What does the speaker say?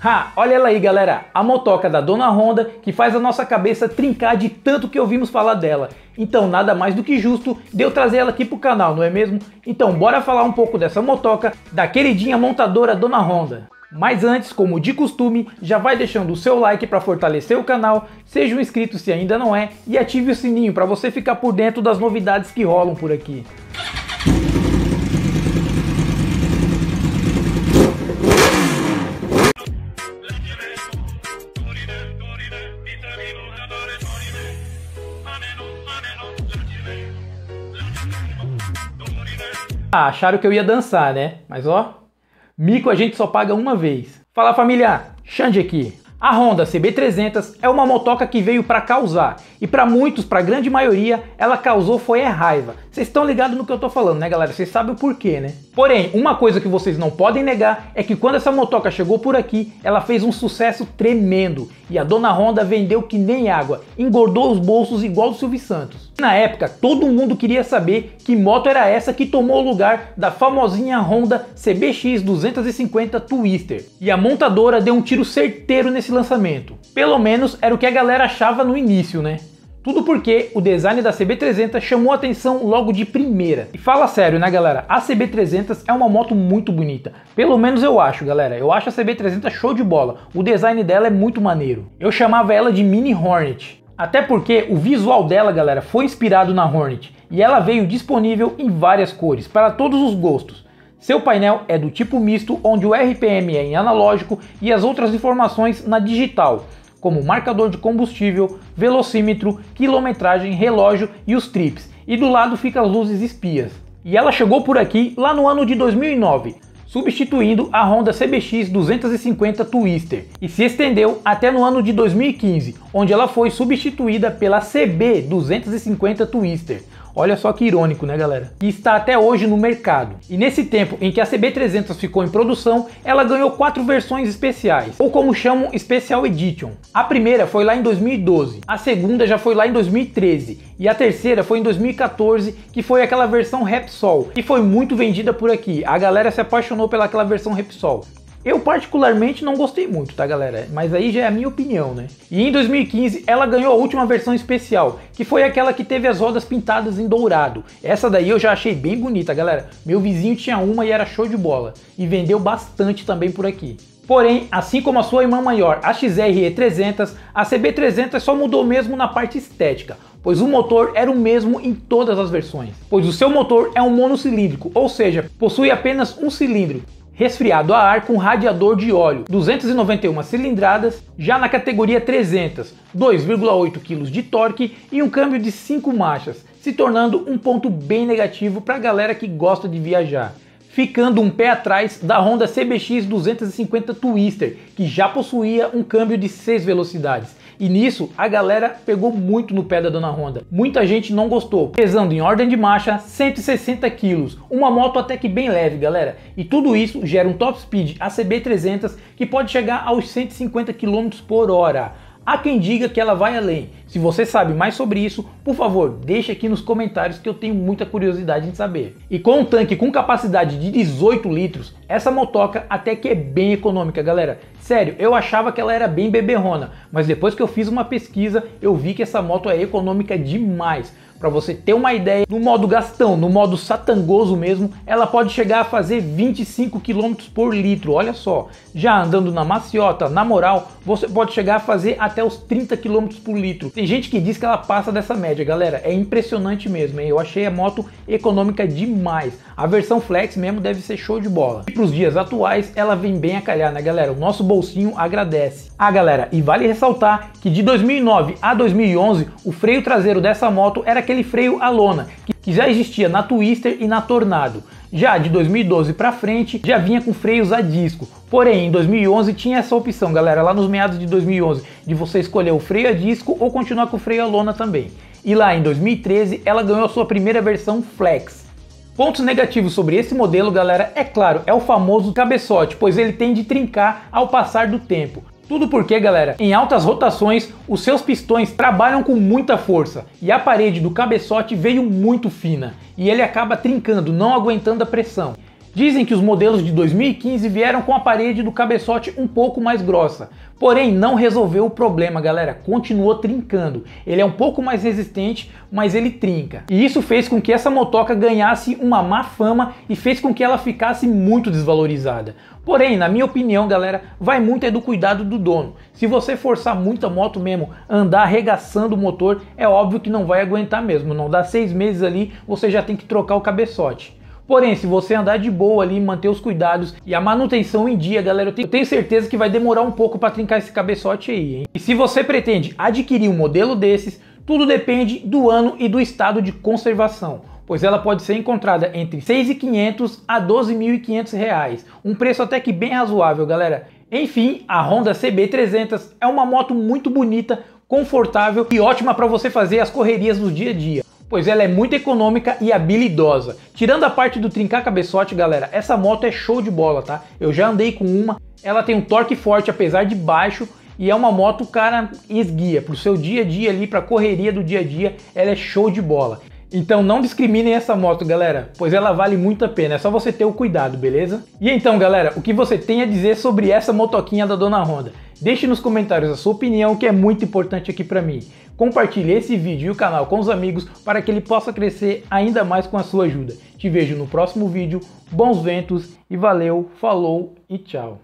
Ha, olha ela aí galera, a motoca da Dona Honda que faz a nossa cabeça trincar de tanto que ouvimos falar dela. Então nada mais do que justo de eu trazer ela aqui pro canal, não é mesmo? Então bora falar um pouco dessa motoca da queridinha montadora Dona Honda. Mas antes, como de costume, já vai deixando o seu like para fortalecer o canal, seja um inscrito se ainda não é e ative o sininho para você ficar por dentro das novidades que rolam por aqui. Ah, acharam que eu ia dançar, né? Mas ó, mico a gente só paga uma vez. Fala família, Xande aqui. A Honda CB300 é uma motoca que veio para causar, e para muitos, para grande maioria, ela causou foi a raiva. Vocês estão ligados no que eu tô falando, né, galera? Vocês sabem o porquê, né? Porém, uma coisa que vocês não podem negar é que quando essa motoca chegou por aqui, ela fez um sucesso tremendo, e a dona Honda vendeu que nem água, engordou os bolsos igual o Silvio Santos. Na época, todo mundo queria saber que moto era essa que tomou o lugar da famosinha Honda CBX 250 Twister. E a montadora deu um tiro certeiro nesse lançamento. Pelo menos era o que a galera achava no início, né? Tudo porque o design da CB300 chamou atenção logo de primeira. E fala sério, né, galera? A CB300 é uma moto muito bonita. Pelo menos eu acho, galera. Eu acho a CB300 show de bola. O design dela é muito maneiro. Eu chamava ela de Mini Hornet. Até porque o visual dela, galera, foi inspirado na Hornet e ela veio disponível em várias cores, para todos os gostos. Seu painel é do tipo misto, onde o RPM é em analógico e as outras informações na digital, como marcador de combustível, velocímetro, quilometragem, relógio e os trips. E do lado fica as luzes espias. E ela chegou por aqui lá no ano de 2009, substituindo a Honda CBX 250 Twister, e se estendeu até no ano de 2015, onde ela foi substituída pela CB 250 Twister. Olha só que irônico, né, galera? E está até hoje no mercado. E nesse tempo em que a CB300 ficou em produção, ela ganhou quatro versões especiais, ou como chamam Special Edition. A primeira foi lá em 2012, a segunda já foi lá em 2013 e a terceira foi em 2014, que foi aquela versão Repsol, que foi muito vendida por aqui. A galera se apaixonou pelaquela versão Repsol. Eu particularmente não gostei muito, tá galera? Mas aí já é a minha opinião, né? E em 2015 ela ganhou a última versão especial, que foi aquela que teve as rodas pintadas em dourado. Essa daí eu já achei bem bonita, galera. Meu vizinho tinha uma e era show de bola. E vendeu bastante também por aqui. Porém, assim como a sua irmã maior, a XRE 300, a CB 300 só mudou mesmo na parte estética, pois o motor era o mesmo em todas as versões. Pois o seu motor é um monocilíndrico, ou seja, possui apenas um cilindro, resfriado a ar com radiador de óleo, 291 cilindradas, já na categoria 300, 2,8 kg de torque e um câmbio de 5 marchas, se tornando um ponto bem negativo para a galera que gosta de viajar. Ficando um pé atrás da Honda CBX 250 Twister, que já possuía um câmbio de 6 velocidades e nisso a galera pegou muito no pé da dona Honda. Muita gente não gostou, pesando em ordem de marcha 160 kg, uma moto até que bem leve, galera. E tudo isso gera um top speed ACB 300 que pode chegar aos 150 km por hora. Há quem diga que ela vai além. Se você sabe mais sobre isso, por favor, deixe aqui nos comentários que eu tenho muita curiosidade em saber. E com um tanque com capacidade de 18 litros, essa motoca até que é bem econômica, galera. Sério, eu achava que ela era bem beberrona, mas depois que eu fiz uma pesquisa, eu vi que essa moto é econômica demais. Para você ter uma ideia, no modo gastão, no modo satangoso mesmo, ela pode chegar a fazer 25 km por litro, olha só. Já andando na maciota, na moral, você pode chegar a fazer até os 30 km por litro. Tem gente que diz que ela passa dessa média, galera, é impressionante mesmo, hein? eu achei a moto econômica demais. A versão Flex mesmo deve ser show de bola. E para os dias atuais, ela vem bem a calhar, né galera? O nosso bolsinho agradece. Ah galera, e vale ressaltar que de 2009 a 2011, o freio traseiro dessa moto era aquele freio a lona, que já existia na Twister e na Tornado. Já de 2012 para frente, já vinha com freios a disco. Porém, em 2011 tinha essa opção, galera, lá nos meados de 2011, de você escolher o freio a disco ou continuar com o freio a lona também. E lá em 2013, ela ganhou a sua primeira versão Flex. Pontos negativos sobre esse modelo, galera, é claro, é o famoso cabeçote, pois ele tende a trincar ao passar do tempo. Tudo porque, galera, em altas rotações, os seus pistões trabalham com muita força. E a parede do cabeçote veio muito fina. E ele acaba trincando, não aguentando a pressão. Dizem que os modelos de 2015 vieram com a parede do cabeçote um pouco mais grossa, porém não resolveu o problema, galera. Continuou trincando. Ele é um pouco mais resistente, mas ele trinca. E isso fez com que essa motoca ganhasse uma má fama e fez com que ela ficasse muito desvalorizada. Porém, na minha opinião, galera, vai muito é do cuidado do dono. Se você forçar muito a moto mesmo, andar arregaçando o motor, é óbvio que não vai aguentar mesmo. Não dá seis meses ali, você já tem que trocar o cabeçote. Porém, se você andar de boa ali, manter os cuidados e a manutenção em dia, galera, eu tenho certeza que vai demorar um pouco para trincar esse cabeçote aí, hein? E se você pretende adquirir um modelo desses, tudo depende do ano e do estado de conservação, pois ela pode ser encontrada entre R$ 6.500 a 12.500 reais, um preço até que bem razoável, galera. Enfim, a Honda CB300 é uma moto muito bonita, confortável e ótima para você fazer as correrias do dia a dia pois ela é muito econômica e habilidosa. Tirando a parte do trincar cabeçote, galera, essa moto é show de bola, tá? Eu já andei com uma, ela tem um torque forte apesar de baixo e é uma moto, cara, esguia. Pro seu dia a dia ali, pra correria do dia a dia, ela é show de bola. Então não discriminem essa moto, galera, pois ela vale muito a pena, é só você ter o cuidado, beleza? E então, galera, o que você tem a dizer sobre essa motoquinha da Dona Honda? Deixe nos comentários a sua opinião, que é muito importante aqui para mim. Compartilhe esse vídeo e o canal com os amigos para que ele possa crescer ainda mais com a sua ajuda. Te vejo no próximo vídeo, bons ventos e valeu, falou e tchau!